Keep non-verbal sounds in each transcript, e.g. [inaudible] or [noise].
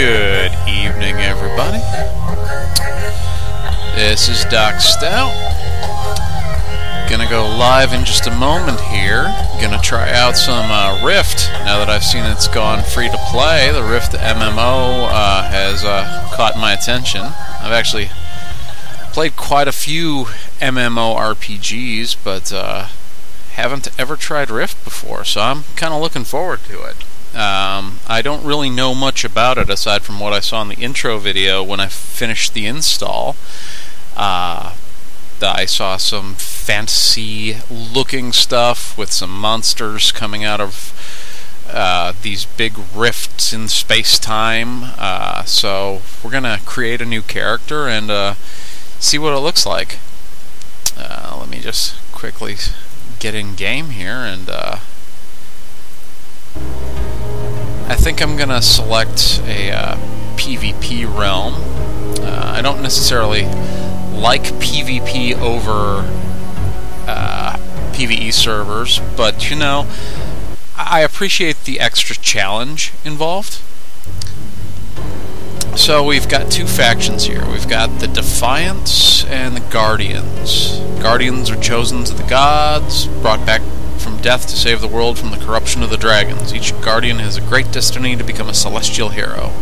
Good evening, everybody. This is Doc Stout. Gonna go live in just a moment here. Gonna try out some uh, Rift now that I've seen it's gone free to play. The Rift MMO uh, has uh, caught my attention. I've actually played quite a few MMO RPGs, but uh, haven't ever tried Rift before, so I'm kind of looking forward to it. Um, I don't really know much about it aside from what I saw in the intro video when I finished the install. Uh, I saw some fantasy looking stuff with some monsters coming out of uh, these big rifts in space time. Uh, so we're going to create a new character and uh, see what it looks like. Uh, let me just quickly get in game here and uh, think I'm gonna select a uh, PvP realm. Uh, I don't necessarily like PvP over uh, PvE servers, but you know, I appreciate the extra challenge involved. So we've got two factions here. We've got the Defiance and the Guardians. Guardians are chosen to the gods, brought back from death to save the world from the corruption of the dragons. Each guardian has a great destiny to become a celestial hero.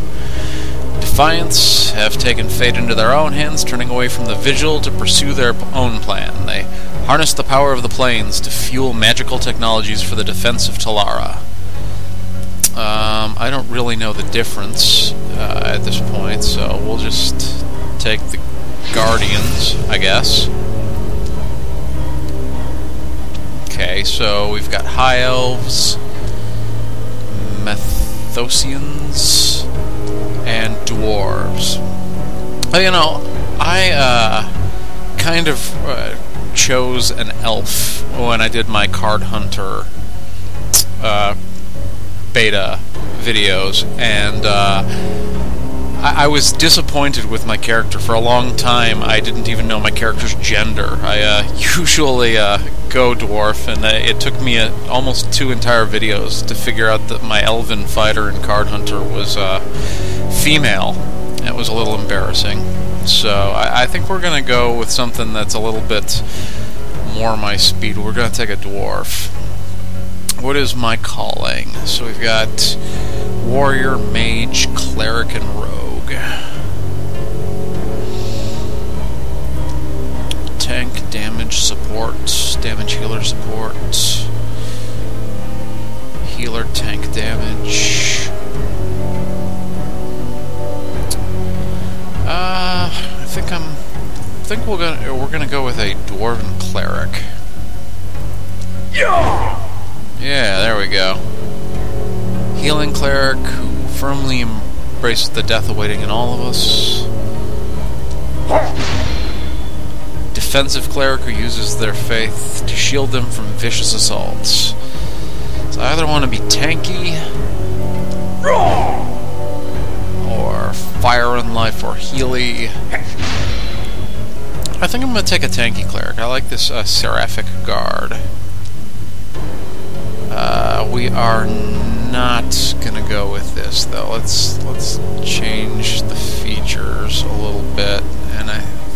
Defiance have taken fate into their own hands, turning away from the vigil to pursue their own plan. They harness the power of the planes to fuel magical technologies for the defense of Telara. Um, I don't really know the difference uh, at this point, so we'll just take the Guardians, I guess. Okay, so we've got High Elves, Mathosians, and Dwarves. Well, you know, I uh, kind of uh, chose an elf when I did my Card Hunter uh, beta videos, and uh, I, I, was disappointed with my character. For a long time, I didn't even know my character's gender. I uh, [laughs] usually uh, go dwarf, and uh, it took me a, almost two entire videos to figure out that my elven fighter in Card Hunter was uh, female. It was a little embarrassing. So I, I think we're going to go with something that's a little bit more my speed. We're going to take a dwarf. What is my calling? So we've got warrior, mage, cleric, and damage, support, damage healer support, healer, tank damage. Uh, I think I'm. I think we're gonna we're gonna go with a dwarven cleric. Yeah. Yeah, there we go. Healing cleric who firmly embraces the death awaiting in all of us. Defensive cleric who uses their faith to shield them from vicious assaults. So I either want to be tanky or fire and life or Healy. I think I'm going to take a tanky cleric. I like this uh, Seraphic Guard. Uh, we are not gonna go with this though. Let's let's change the features a little bit,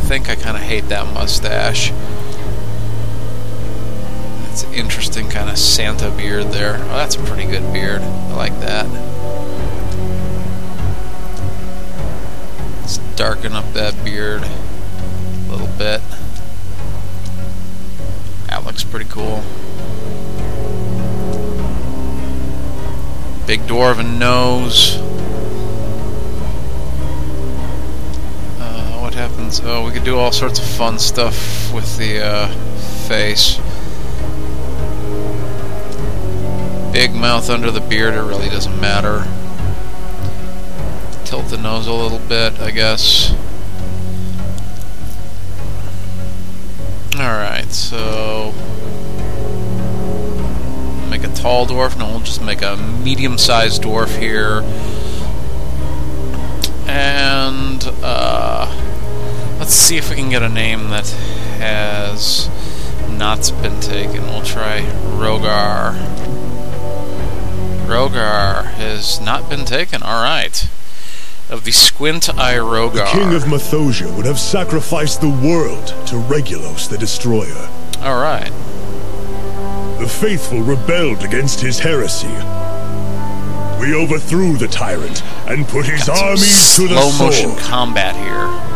think I kind of hate that mustache. It's an interesting kind of Santa beard there. Oh, that's a pretty good beard. I like that. Let's darken up that beard a little bit. That looks pretty cool. Big dwarven nose. Happens? Oh, we could do all sorts of fun stuff with the uh, face. Big mouth under the beard, it really doesn't matter. Tilt the nose a little bit, I guess. Alright, so make a tall dwarf. No, we'll just make a medium-sized dwarf here. Let's see if we can get a name that has not been taken. We'll try Rogar. Rogar has not been taken. Alright. of the Squint Eye Rogar. The king of Mathosia would have sacrificed the world to Regulos the Destroyer. Alright. The faithful rebelled against his heresy. We overthrew the tyrant and put his armies to the sword. Slow motion combat here.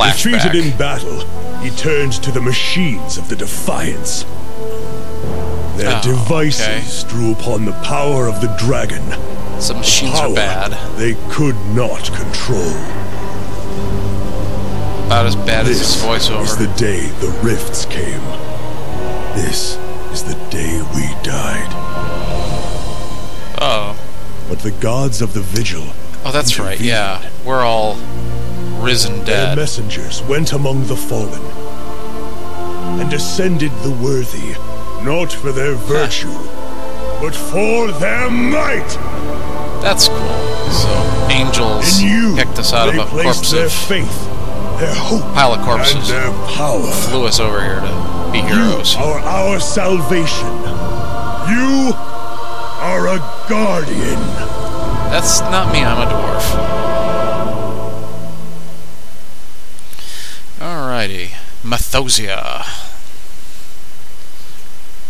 Flashback. Defeated in battle, he turned to the machines of the Defiance. Their Oh, devices drew upon the power of the dragon. Some machines are bad. they could not control. About as bad as his This voiceover. is the day the rifts came. This is the day we died. oh. But the gods of the vigil Oh, that's right, yeah. We're all risen Their messengers went among the fallen and ascended the worthy, not for their virtue, but for their might. That's cool. So, uh, angels you, picked us out of a corpse their of faith, their hope, pile of and corpses. their power. Flew us over here to be heroes. You are our salvation. You are a guardian. That's not me, I'm a dwarf. Alrighty. Mathosia.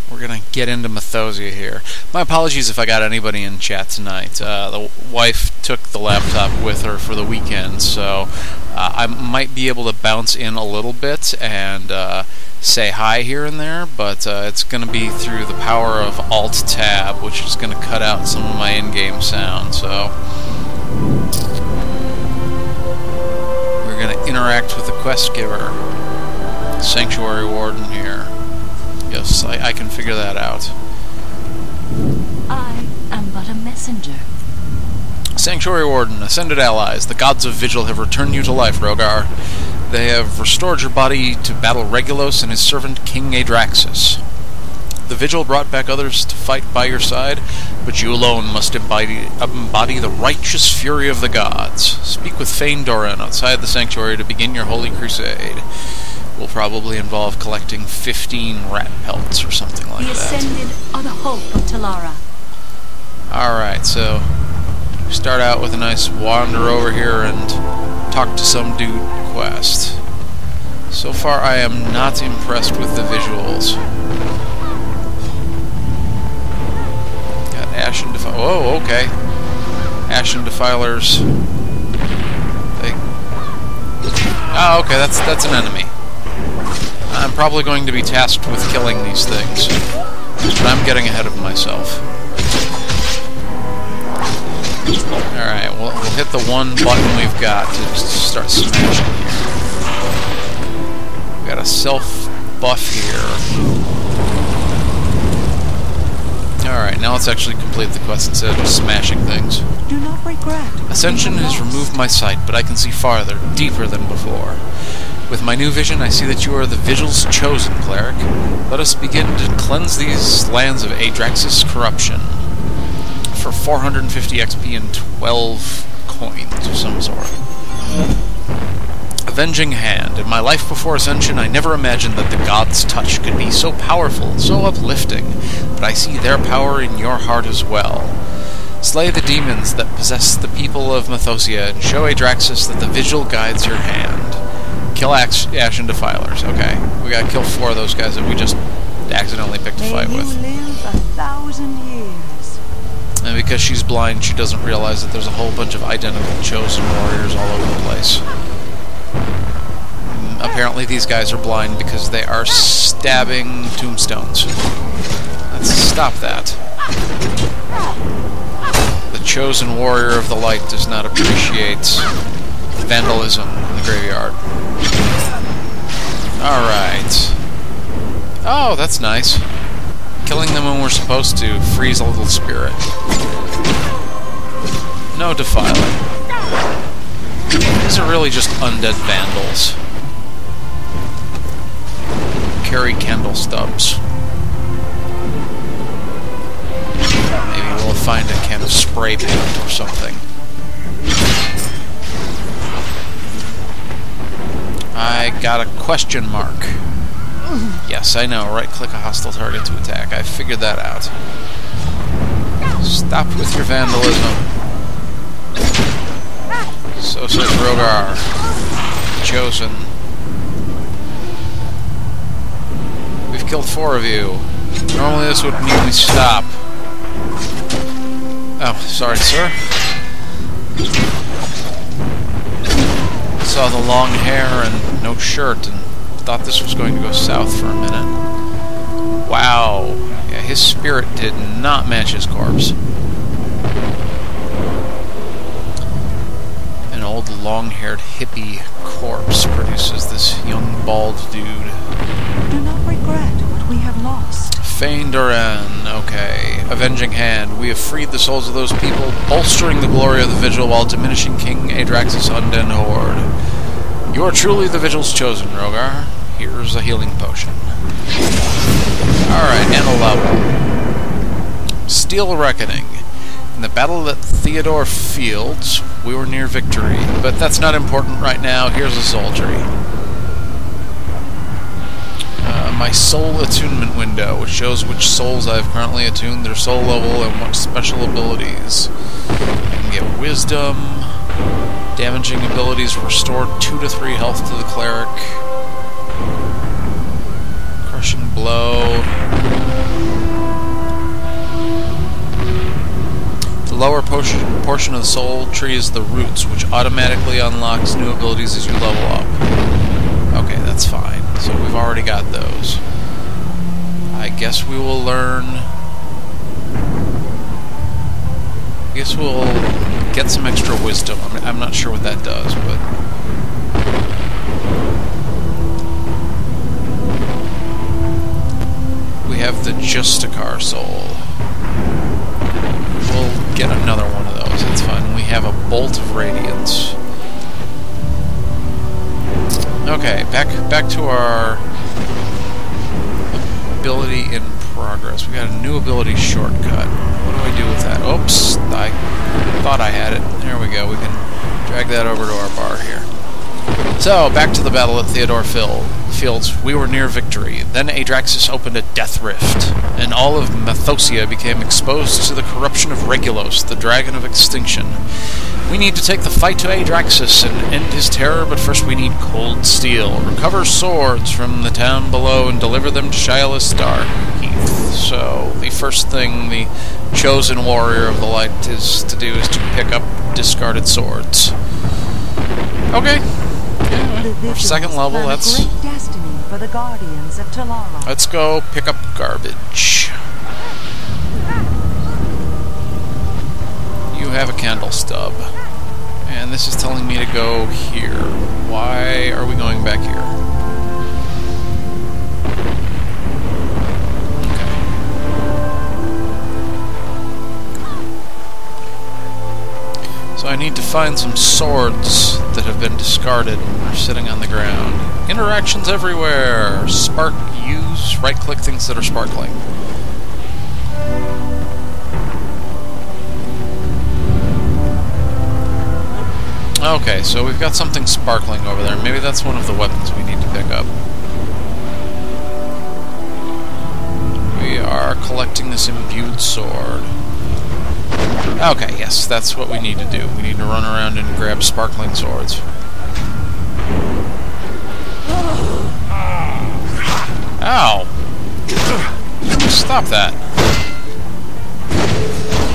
We're gonna get into Mathosia here. My apologies if I got anybody in chat tonight. Uh, the wife took the laptop with her for the weekend, so uh, I might be able to bounce in a little bit and uh, say hi here and there, but uh, it's gonna be through the power of Alt Tab, which is gonna cut out some of my in-game sound. So. Interact with the quest giver. Sanctuary Warden here. Yes, I, I can figure that out. I am but a messenger. Sanctuary Warden, Ascended Allies, the gods of Vigil have returned you to life, Rogar. They have restored your body to battle Regulos and his servant King Aedraxis. The Vigil brought back others to fight by your side, but you alone must embody, embody the righteous fury of the gods. Speak with Fane Doran outside the sanctuary to begin your holy crusade. Will probably involve collecting 15 rat pelts or something like The that. Ascended are the hope of Telara. Alright, so we start out with a nice wander over here and talk to some dude quest. So far, I am not impressed with the visuals. Ashen Defiler. Oh, okay. Ashen Defilers. They. Oh, okay. That's that's an enemy. I'm probably going to be tasked with killing these things, but I'm getting ahead of myself. Alright, we'll, we'll hit the one button we've got to start smashing here. We've got a self buff here. Alright, now let's actually complete the quest instead of just smashing things. Do not regret. Ascension has removed my sight, but I can see farther, deeper than before. With my new vision, I see that you are the Vigil's chosen cleric. Let us begin to cleanse these lands of Aedraxis corruption. For 450 XP and 12 coins of some sort. Avenging Hand. In my life before Ascension, I never imagined that the God's touch could be so powerful, so uplifting, but I see their power in your heart as well. Slay the demons that possess the people of Mathosia, and show Aedraxis that the Vigil guides your hand. Kill Ash- Ashen Defilers. Okay, we gotta kill four of those guys that we just accidentally picked a fight with. live a thousand years. And because she's blind, she doesn't realize that there's a whole bunch of identical chosen warriors all over the place. Apparently, these guys are blind because they are stabbing tombstones. Let's stop that. The chosen warrior of the light does not appreciate vandalism in the graveyard. Alright. Oh, that's nice. Killing them when we're supposed to frees a little spirit. No defiling. These are really just undead vandals. Carry candle stubs. Maybe we'll find a can of spray paint or something. I got a question mark. Yes, I know. Right-click a hostile target to attack. I figured that out. Stop with your vandalism. So says Rogar. Chosen. Killed four of you. Normally this would mean we stop. Oh, sorry, sir. Saw the long hair and no shirt and thought this was going to go south for a minute. Wow. Yeah, his spirit did not match his corpse. An old long-haired hippie corpse produces this young bald dude. Fain Duran, okay. Avenging Hand. We have freed the souls of those people, bolstering the glory of the Vigil while diminishing King Adrax's undead horde. You are truly the Vigil's chosen, Rogar. Here's a healing potion. Alright, and a level. Steel Reckoning. In the battle at Theodore Fields, we were near victory, but that's not important right now. Here's a soldiery. My soul attunement window, which shows which souls I've currently attuned, their soul level, and what special abilities. I can get wisdom. Damaging abilities restore 2 to 3 health to the cleric. Crushing blow. The lower portion, portion of the soul tree is the roots, which automatically unlocks new abilities as you level up. Okay, that's fine. So we've already got those. I guess we will learn... I guess we'll get some extra wisdom. I mean, I'm not sure what that does, but... We have the Justicar soul. We'll get another one of those. It's fine. We have a Bolt of Radiance. Okay, back back to our ability in progress. We got a new ability shortcut. What do I do with that? Oops, I thought I had it. There we go. We can drag that over to our bar here. So, back to the battle at Theodore Phil. Fields. We were near victory. Then Aedraxis opened a death rift, and all of Mathosia became exposed to the corruption of Regulos, the dragon of extinction. We need to take the fight to Aedraxis and end his terror, but first we need cold steel. Recover swords from the town below and deliver them to Shialis Starheath. So, the first thing the chosen warrior of the light is to do is to pick up discarded swords. Okay. Second level, that's... destiny for the guardians of Telara. Let's go pick up garbage. You have a candle stub. And this is telling me to go here. Why are we going back here? I need to find some swords that have been discarded and are sitting on the ground. Interactions everywhere! Spark, use, right click things that are sparkling. Okay, so we've got something sparkling over there. Maybe that's one of the weapons we need to pick up. We are collecting this imbued sword. Okay, yes, that's what we need to do. We need to run around and grab sparkling swords. Ow! Stop that.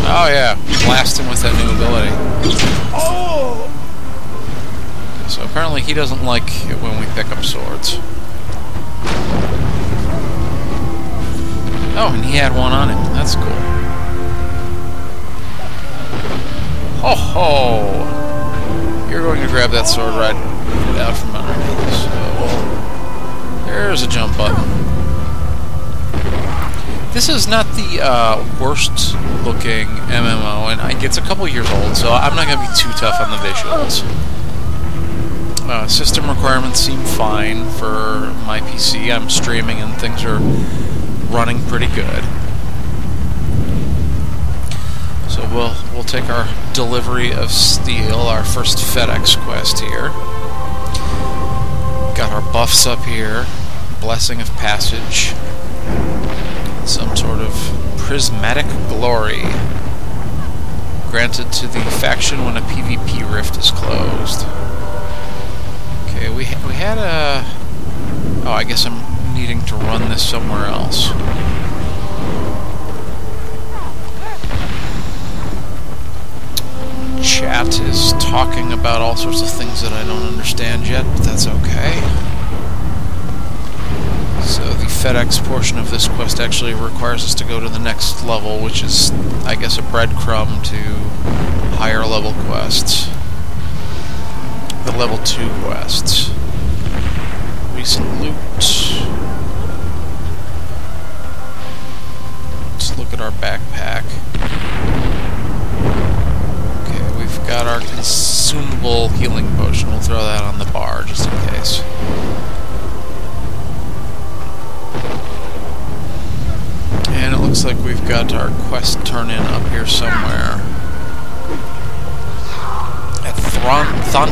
Oh yeah, blast him with that new ability. Oh! So apparently he doesn't like it when we pick up swords. Oh, and he had one on him. That's cool. Ho ho! You're going to grab that sword right out from under me. So there's a jump button. This is not the uh, worst looking MMO, and I, it's a couple years old, so I'm not going to be too tough on the visuals. Uh, system requirements seem fine for my PC. I'm streaming and things are running pretty good. So we'll we'll take our delivery of steel, our first FedEx quest here. Got our buffs up here. Blessing of passage. Some sort of prismatic glory. granted to the faction when a PvP rift is closed. Okay, we, ha we had a... Oh, I guess I'm needing to run this somewhere else. Chat is talking about all sorts of things that I don't understand yet, but that's okay. So the FedEx portion of this quest actually requires us to go to the next level, which is, I guess, a breadcrumb to higher level quests. The level 2 quests. Recent loot.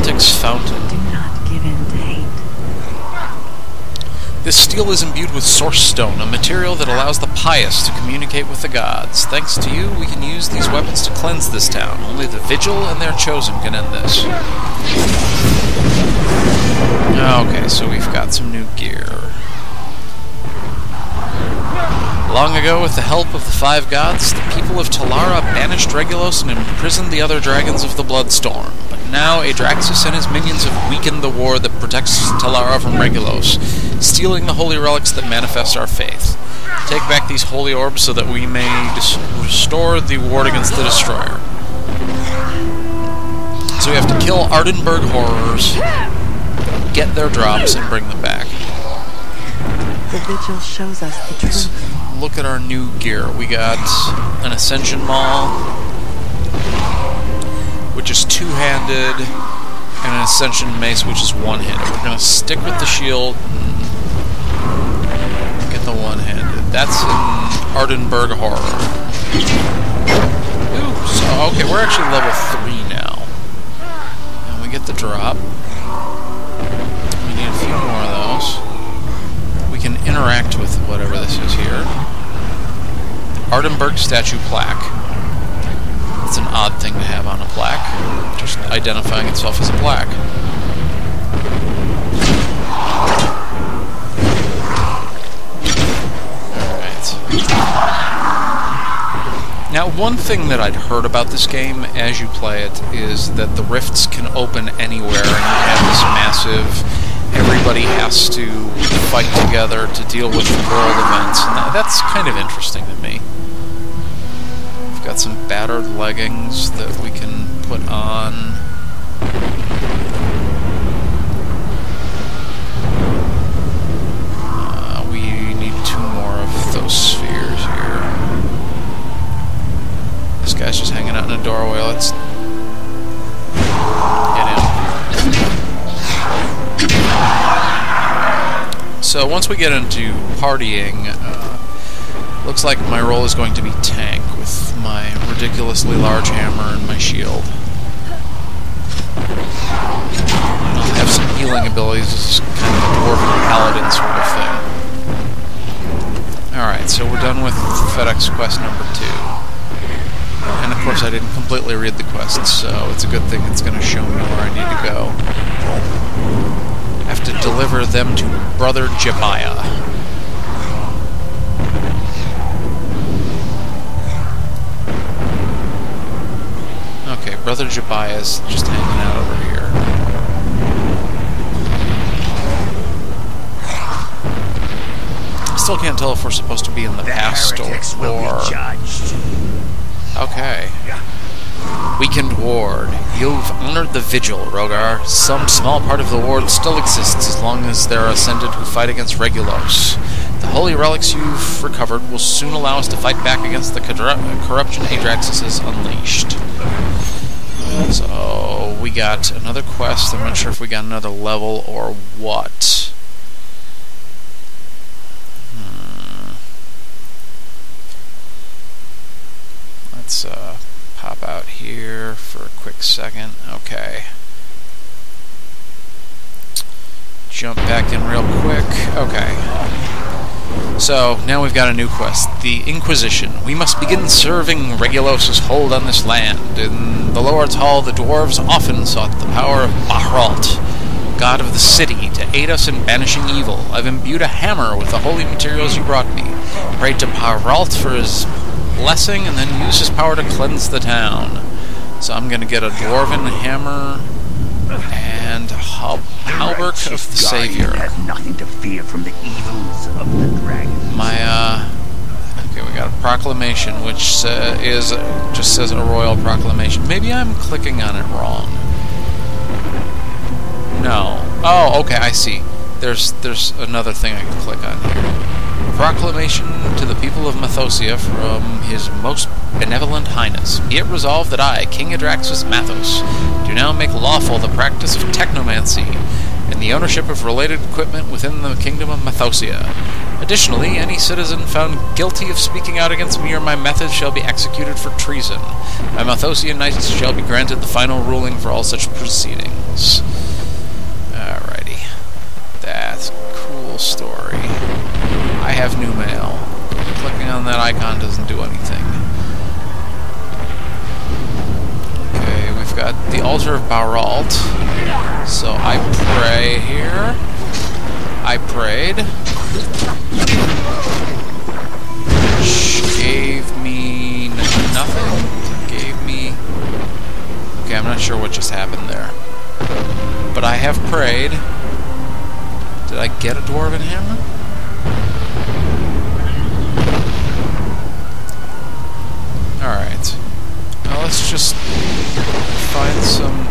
Fountain. Do not give in to hate. This steel is imbued with Source Stone, a material that allows the pious to communicate with the gods. Thanks to you, we can use these weapons to cleanse this town. Only the Vigil and their chosen can end this. Okay, so we've got some new gear. Long ago, with the help of the five gods, the people of Telara banished Regulos and imprisoned the other dragons of the Bloodstorm. Now, Aedraxis and his minions have weakened the war that protects Telara from Regulos, stealing the holy relics that manifest our faith. Take back these holy orbs so that we may dis- restore the ward against the Destroyer. So we have to kill Ardenburg horrors, get their drops, and bring them back. The vigil shows us the truth. look at our new gear. We got an Ascension Maul, which is two-handed, and an Ascension Mace, which is one-handed. We're going to stick with the shield and get the one-handed. That's an Ardenburg Horror. Ooh, so, okay, we're actually level 3 now. And we get the drop. We need a few more of those we can interact with whatever this is here. Ardenburg statue plaque. It's an odd thing to have on a plaque, just identifying itself as a plaque. Alright. Now, one thing that I'd heard about this game as you play it is that the rifts can open anywhere, and you have this massive. Everybody has to fight together to deal with world events, and that's kind of interesting to me. Got some battered leggings that we can put on. Uh, we need two more of those spheres here. This guy's just hanging out in a doorway. Let's get him. So once we get into partying, uh, looks like my role is going to be tank ridiculously large hammer and my shield. And I'll have some healing abilities, this is kind of a dwarven paladin sort of thing. Alright, so we're done with FedEx quest number two. And of course I didn't completely read the quest, so it's a good thing it's going to show me where I need to go. I have to deliver them to Brother Jebiah. Jebiah is just hanging out over here. Still can't tell if we're supposed to be in the, The past or... will be judged. Okay. Weakened Ward. You've honored the Vigil, Rogar. Some small part of the Ward still exists as long as there are Ascended who fight against Regulos. The holy relics you've recovered will soon allow us to fight back against the corru- corruption Aedraxis has unleashed. So, we got another quest. I'm not sure if we got another level or what. Hmm. Let's uh, pop out here for a quick second. Okay. Jump back in real quick. Okay. So, now we've got a new quest. The Inquisition. We must begin serving Regulos' hold on this land. In the Lord's Hall, the dwarves often sought the power of Bahralt, god of the city, to aid us in banishing evil. I've imbued a hammer with the holy materials you brought me. Prayed to Bahralt for his blessing, and then use his power to cleanse the town. So I'm gonna get a dwarven hammer and hal- halberd of the savior. has nothing to fear from the evils of the. My uh, okay, we got a proclamation which uh, is just says a royal proclamation. Maybe I'm clicking on it wrong. No. Oh, okay, I see. There's there's another thing I can click on here. Proclamation to the people of Mathosia from His Most Benevolent Highness. Be it resolved that I, King Aedraxis Mathos, do now make lawful the practice of technomancy and the ownership of related equipment within the Kingdom of Mathosia. Additionally, any citizen found guilty of speaking out against me or my methods shall be executed for treason. My Mathosian knights shall be granted the final ruling for all such proceedings. Alrighty. That's cool story. I have new mail. Clicking on that icon doesn't do anything. Okay, we've got the altar of Bahralt. So I pray here. I prayed. Okay, I'm not sure what just happened there. But I have prayed. Did I get a dwarven hammer? Alright. Now let's just find some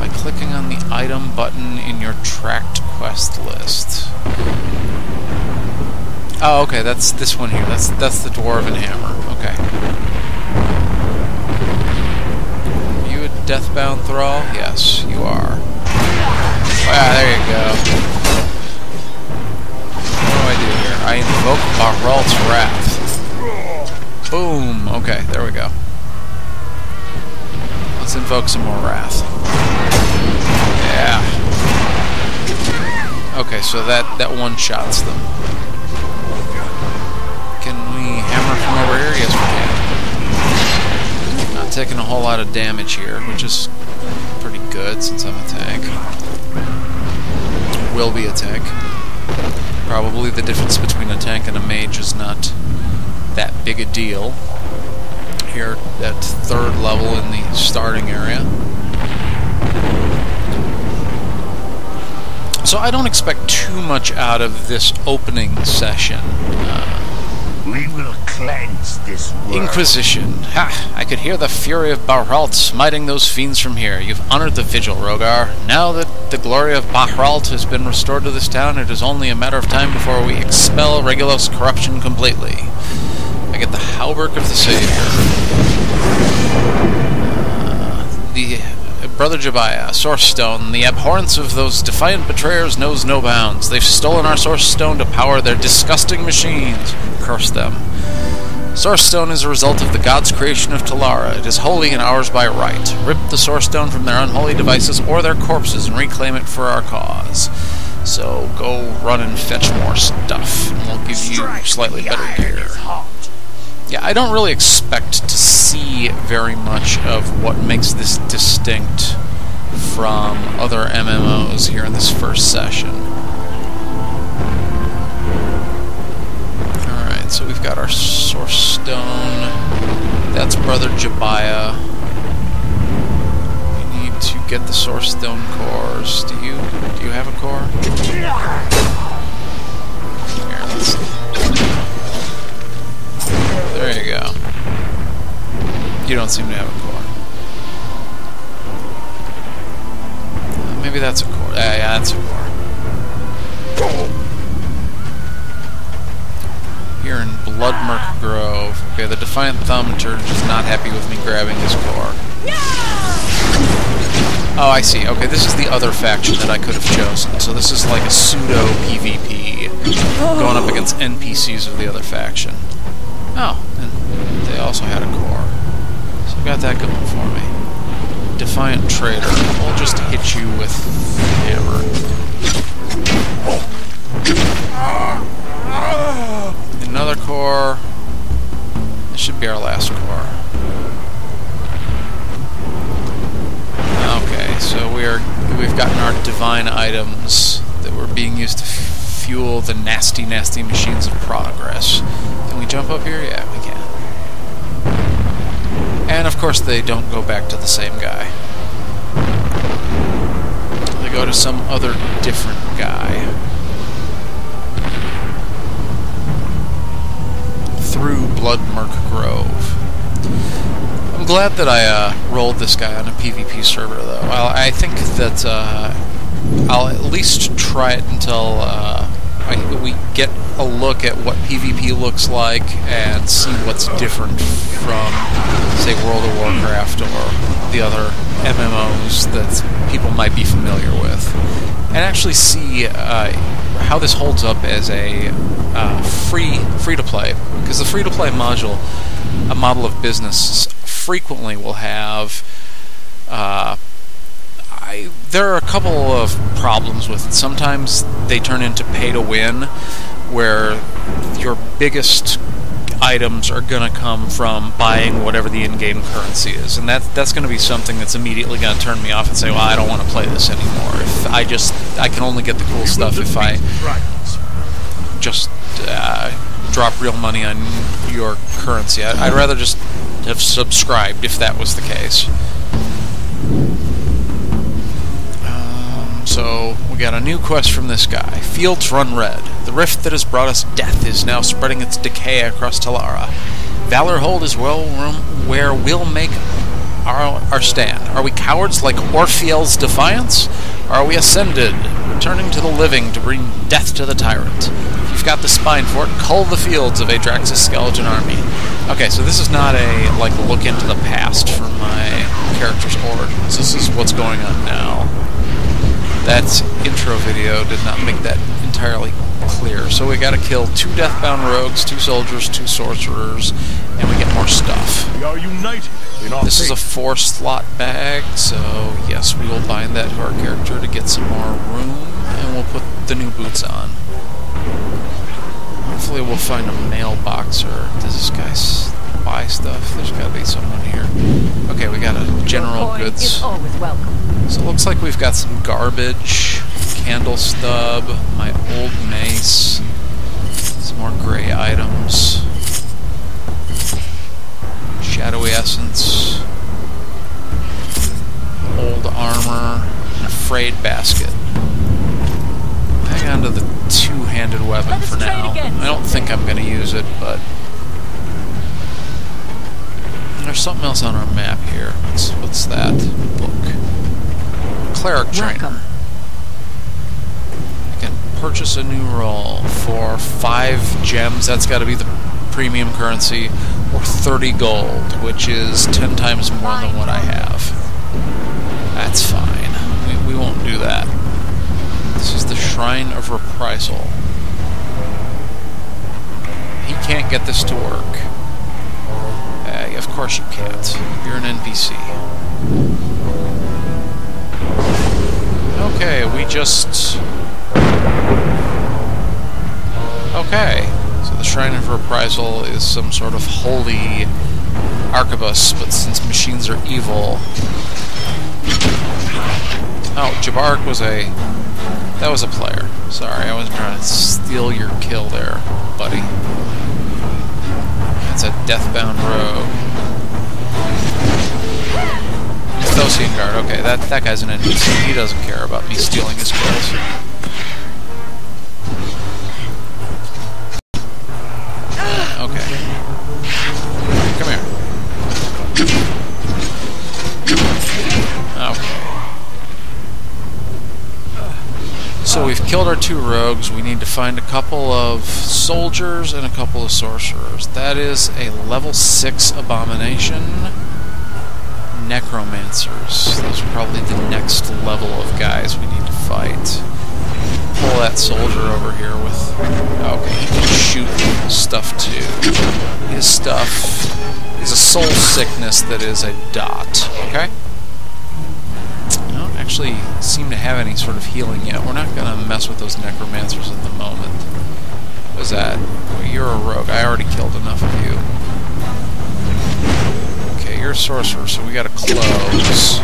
by clicking on the item button in your tracked quest list. Oh, okay, that's this one here. That's that's the dwarven hammer. Okay. Are you a deathbound thrall? Yes, you are. Ah, there you go. What do I do here? I invoke Bahralt's Wrath. Boom. Okay, there we go. Let's invoke some more Wrath. Yeah. Okay, so that, that one-shots them. Can we hammer from over here? Yes, we can. Taking a whole lot of damage here, which is pretty good since I'm a tank. Will be a tank. Probably the difference between a tank and a mage is not that big a deal here at third level in the starting area. So I don't expect too much out of this opening session. Uh, We will cleanse this world. Inquisition. Ha! I could hear the fury of Bahralt smiting those fiends from here. You've honored the vigil, Rogar. Now that the glory of Bahralt has been restored to this town, it is only a matter of time before we expel Regulos' corruption completely. I get the Halberd of the Savior. Uh, the uh, Brother Jabaya, Source Stone. The abhorrence of those defiant betrayers knows no bounds. They've stolen our Source Stone to power their disgusting machines. Curse them. Source Stone is a result of the God's creation of Telara. It is holy and ours by right. Rip the Source Stone from their unholy devices or their corpses and reclaim it for our cause. So go run and fetch more stuff, and we'll give you slightly better gear. Yeah, I don't really expect to see very much of what makes this distinct from other MMOs here in this first session. So we've got our Source Stone. That's Brother Jabaya. We need to get the Source Stone cores. Do you do you have a core? Here, there you go. You don't seem to have a core. Uh, maybe that's a core. Yeah, yeah, that's a core. Here in Bloodmurk Grove. Okay, the Defiant Thaumaturge is not happy with me grabbing his core. Oh, I see. Okay, this is the other faction that I could have chosen. So this is like a pseudo PvP going up against NPCs of the other faction. Oh, and they also had a core. So I got that going for me. Defiant Trader. We'll just hit you with hammer. Ah! Ah! Another core. This should be our last core. Okay, so we are we've gotten our divine items that were being used to fuel the nasty, nasty machines of progress. Can we jump up here? Yeah, we can. And of course, they don't go back to the same guy. They go to some other different guy. Through Bloodmurk Grove. I'm glad that I uh, rolled this guy on a PvP server, though. Well, I think that uh, I'll at least try it until uh, I, we get a look at what PvP looks like and see what's different from, say, World of Warcraft or the other MMOs that people might be familiar with, and actually see uh, how this holds up as a uh, free free to play. Because the free to play module, a model of business, frequently will have. Uh, I, there are a couple of problems with it. Sometimes they turn into pay to win, where your biggest items are going to come from buying whatever the in-game currency is, and that that's going to be something that's immediately going to turn me off and say, "Well, I don't want to play this anymore." If I just I can only get the cool stuff if I just uh, drop real money on your currency. I, I'd rather just have subscribed if that was the case. Um, so we got a new quest from this guy. Fields run red. The rift that has brought us death is now spreading its decay across Telara. Valorhold is well where we'll make our, our stand. Are we cowards like Orphiel's defiance? Are we ascended, returning to the living to bring death to the tyrant? If you've got the spine for it, cull the fields of Adrax's skeleton army. Okay, so this is not a, like, look into the past for my character's origins. This is what's going on now. That intro video did not make that entirely clear. So we gotta kill two Deathbound rogues, two soldiers, two sorcerers, and we get more stuff. We are united This is a faith. four slot bag, so yes, we will bind that to our character to get some more room, and we'll put the new boots on. Hopefully we'll find a mailbox, or does this guy buy stuff? There's gotta be someone here. Okay, we got a general goods. is always welcome. So it looks like we've got some garbage, candle stub, my old mace, some more gray items, shadowy essence, old armor, and a frayed basket. Hang on to the two-handed weapon for now. I don't think I'm going to use it, but there's something else on our map here. What's, what's that? Book. Cleric trainer. Welcome. I can purchase a new roll for five gems. That's got to be the premium currency, or 30 gold, which is 10 times more than what I have. That's fine. We, we won't do that. This is the Shrine of Reprisal. He can't get this to work. Uh, of course you can't. You're an NPC. Okay, we just... Okay, the Shrine of Reprisal is some sort of holy arquebus, but since machines are evil... Oh, Jabaric was a... That was a player. Sorry, I wasn't trying to steal your kill there, buddy. That's a Deathbound Rogue. It's Thosian Guard, okay, that, that guy's an NPC. He doesn't care about me stealing his kills. Killed our two rogues. We need to find a couple of soldiers and a couple of sorcerers. That is a level 6 abomination. Necromancers. Those are probably the next level of guys we need to fight. Pull that soldier over here with... Okay, shoot stuff too. His stuff is a soul sickness that is a dot. Okay? Actually seem to have any sort of healing yet. We're not going to mess with those necromancers at the moment. What is that? Well, you're a rogue. I already killed enough of you. Okay, you're a sorcerer, so we got to close.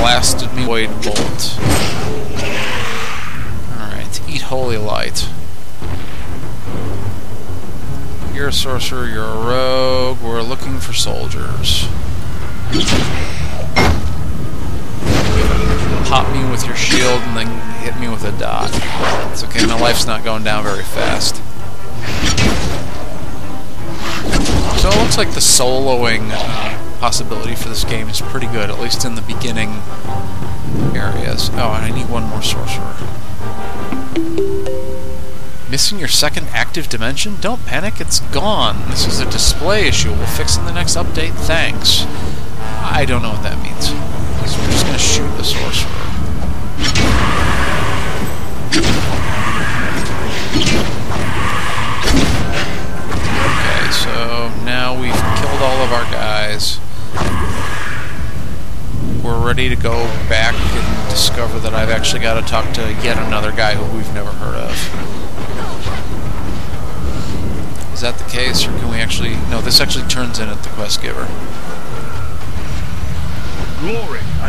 Blasted me void bolt. Alright, eat holy light. You're a sorcerer, you're a rogue, we're looking for soldiers. Pop me with your shield and then hit me with a dot. It's okay, my life's not going down very fast. So it looks like the soloing uh, possibility for this game is pretty good, at least in the beginning areas. Oh, and I need one more sorcerer. Missing your second active dimension? Don't panic, it's gone. This is a display issue. We'll fix in the next update. Thanks. I don't know what that means. So we're just gonna shoot the sorcerer. Okay, so now we've killed all of our guys. We're ready to go back and discover that I've actually got to talk to yet another guy who we've never heard of. Is that the case, or can we actually... No, this actually turns in at the quest giver.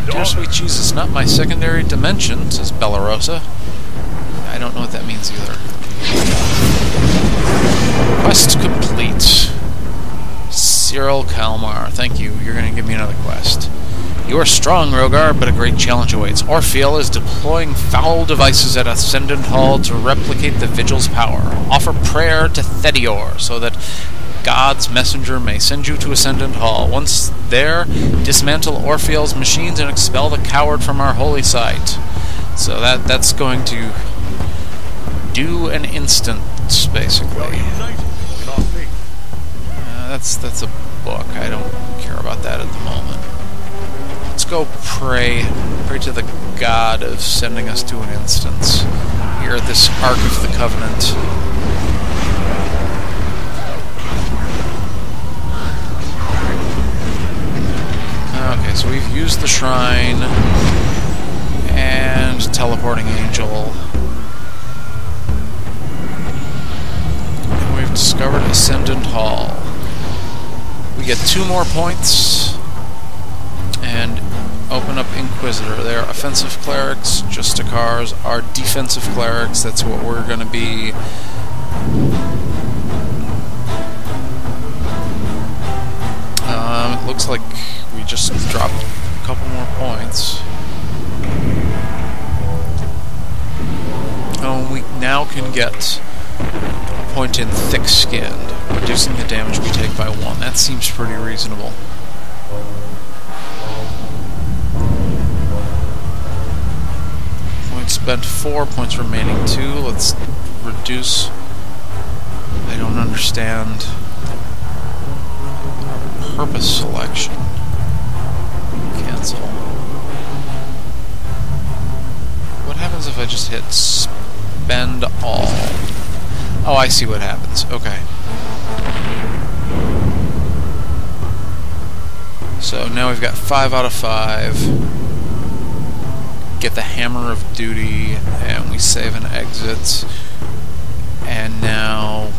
Dear sweet Jesus, not my secondary dimension, says Bellarosa. I don't know what that means either. Quest complete. Cyril Kalmar, thank you. You're going to give me another quest. You are strong, Rogar, but a great challenge awaits. Orphiel is deploying foul devices at Ascendant Hall to replicate the Vigil's power. Offer prayer to Thedeor so that God's messenger may send you to Ascendant Hall. Once there, dismantle Orphiel's machines and expel the coward from our holy site. So that that's going to do an instance, basically. United in our faith. Uh, that's that's a book. I don't care about that at the moment. Let's go pray, pray to the God of sending us to an instance here at this Ark of the Covenant. Okay, so we've used the shrine and teleporting angel. And we've discovered Ascendant Hall. We get two more points and open up Inquisitor. They're offensive clerics, Justicars are defensive clerics. That's what we're going to be. Just dropped a couple more points. Oh, we now can get a point in thick skinned, reducing the damage we take by one. That seems pretty reasonable. Points spent four, points remaining two. Let's reduce. I don't understand. Purpose selection. What happens if I just hit spend all? Oh, I see what happens. Okay. So now we've got five out of five. Get the Hammer of Duty, and we save and exit. And now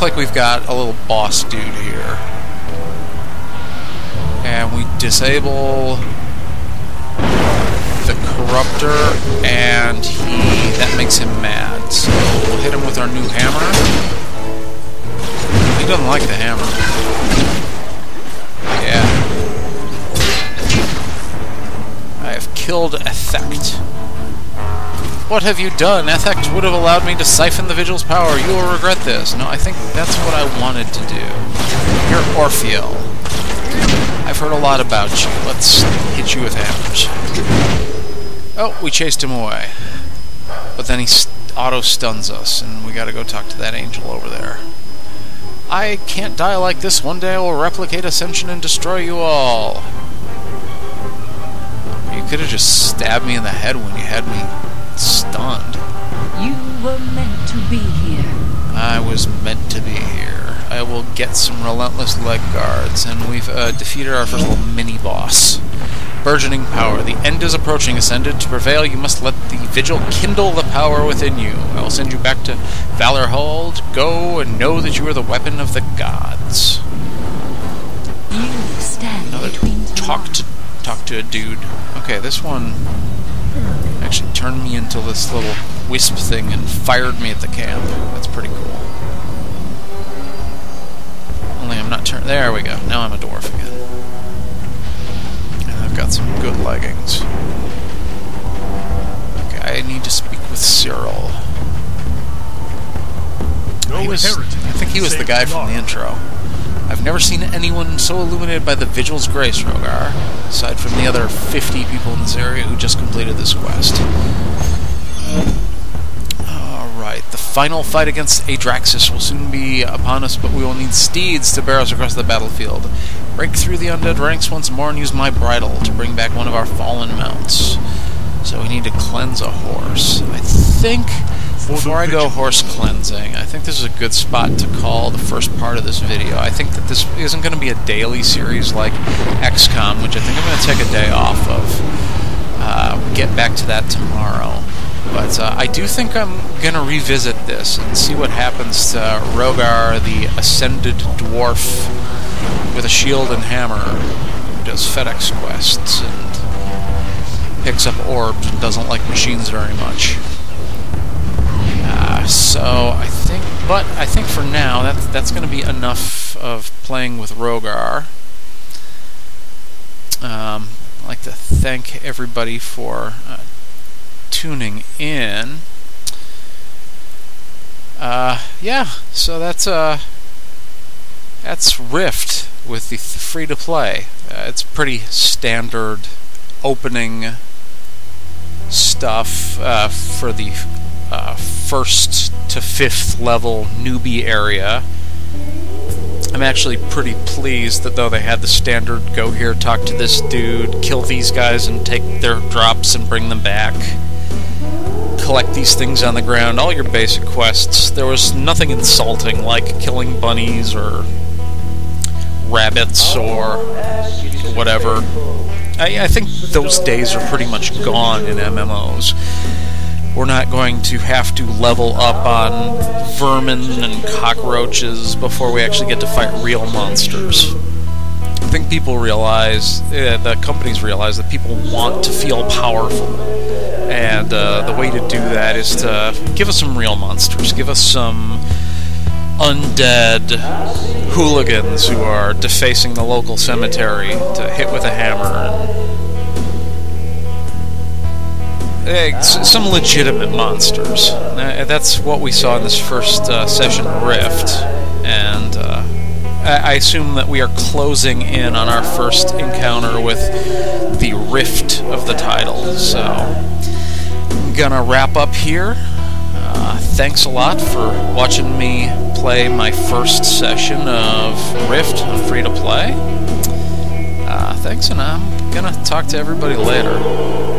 looks like we've got a little boss dude here. And we disable the corruptor and he that makes him mad. So we'll hit him with our new hammer. He doesn't like the hammer. Yeah. I have killed Effect. What have you done? Effect would have allowed me to siphon the Vigil's power. You will regret this. No, I think that's what I wanted to do. You're Orphiel. I've heard a lot about you. Let's hit you with hammers. Oh, we chased him away. But then he auto stuns us, and we gotta go talk to that angel over there. I can't die like this. One day I will replicate Ascension and destroy you all. You could have just stabbed me in the head when you had me stunned. You were meant to be here. I was meant to be here. I will get some relentless leg guards, and we've uh, defeated our first little mini boss. Burgeoning power. The end is approaching. Ascended to prevail, you must let the vigil kindle the power within you. I will send you back to Valor Hall to go and know that you are the weapon of the gods. You stand Another between talk to talk to a dude. Okay, this one actually turned me into this little wisp thing and fired me at the camp. That's pretty cool. Only I'm not turned. There we go. Now I'm a dwarf again. And I've got some good leggings. Okay, I need to speak with Cyril. No He was, I think he was the guy from the intro. I've never seen anyone so illuminated by the Vigil's grace, Rogar, aside from the other 50 people in this area who just completed this quest. Alright, the final fight against Aedraxis will soon be upon us, but we will need steeds to bear us across the battlefield. Break through the undead ranks once more and use my bridle to bring back one of our fallen mounts. So we need to cleanse a horse. I think before I go horse cleansing, I think this is a good spot to call the first part of this video. I think that this isn't going to be a daily series like XCOM, which I think I'm going to take a day off of. Uh, get back to that tomorrow. But uh, I do think I'm going to revisit this and see what happens to Rogar, the ascended dwarf with a shield and hammer, who does FedEx quests and picks up orbs and doesn't like machines very much. So I think, but I think for now that that's going to be enough of playing with Rogar. Um, I'd like to thank everybody for uh, tuning in. Uh, yeah, so that's uh, that's Rift with the free to play. Uh, it's pretty standard opening stuff uh, for the uh, first to fifth level newbie area. I'm actually pretty pleased that though they had the standard go here, talk to this dude, kill these guys and take their drops and bring them back, collect these things on the ground, all your basic quests. There was nothing insulting like killing bunnies or rabbits or whatever. I, I think those days are pretty much gone in MMOs. We're not going to have to level up on vermin and cockroaches before we actually get to fight real monsters. I think people realize, uh, the companies realize that people want to feel powerful. And uh, the way to do that is to give us some real monsters. Give us some undead hooligans who are defacing the local cemetery to hit with a hammer some legitimate monsters. Uh, that's what we saw in this first uh, session, Rift, and uh, I-, I assume that we are closing in on our first encounter with the Rift of the title. So, I'm gonna wrap up here. Uh, thanks a lot for watching me play my first session of Rift on free to play. Thanks, and I'm gonna talk to everybody later.